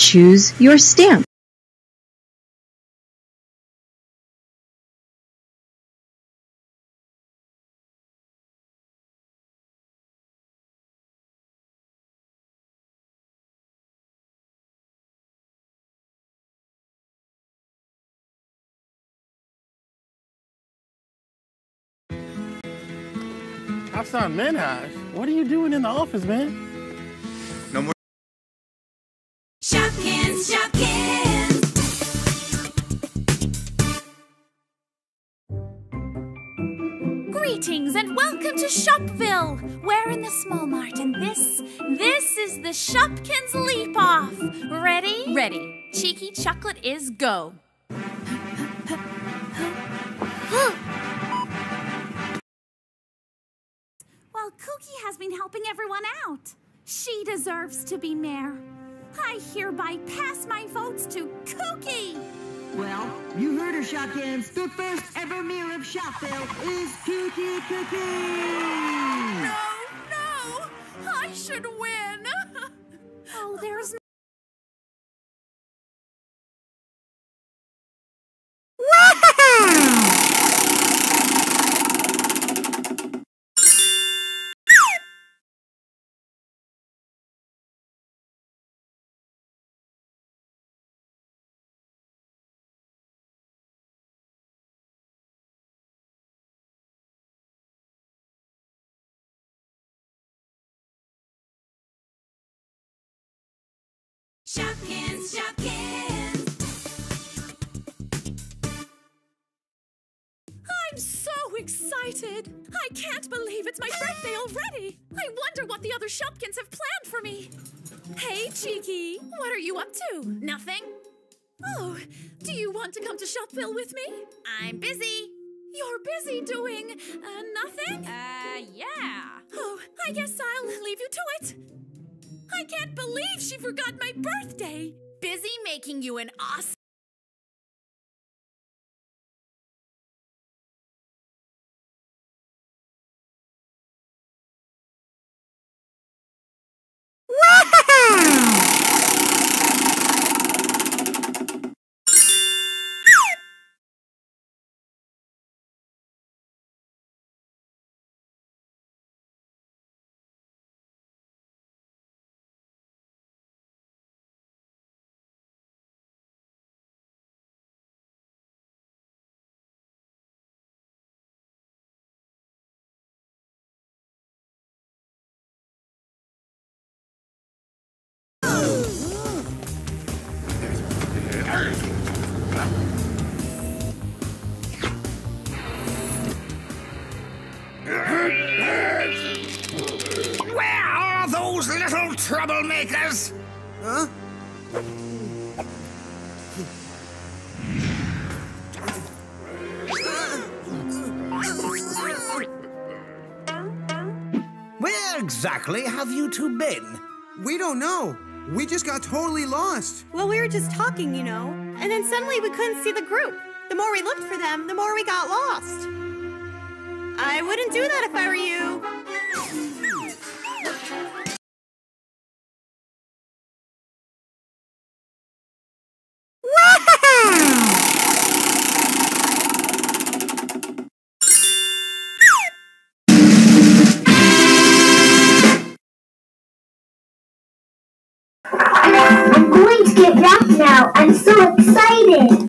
Choose your stamp. Hassan Minhaj, what are you doing in the office, man? Shopkins, Shopkins. Greetings and welcome to Shopville. We're in the small mart and this, this is the Shopkins Leap Off. Ready? Ready. Cheeky chocolate is go. Well, Kooky has been helping everyone out. She deserves to be mayor. I hereby pass my votes to Kooky. Well, you heard her, Shopkins. The first ever mayor of Shopville is Kooky Cookie! No, no! I should win! oh, there's Shopkins, Shopkins. I'm so excited! I can't believe it's my birthday already! I wonder what the other Shopkins have planned for me! Hey, Cheeky! What are you up to? Nothing? Oh, do you want to come to Shopville with me? I'm busy. You're busy doing uh, nothing? Uh, yeah. Oh, I guess I'll leave you to it. I can't believe she forgot my birthday. Busy making you an awesome. Where are those little troublemakers? Huh? Where exactly have you two been? We don't know. We just got totally lost. Well, we were just talking, you know, and then suddenly we couldn't see the group. The more we looked for them, the more we got lost. I wouldn't do that if I were you. I'm going to get back now. I'm so excited.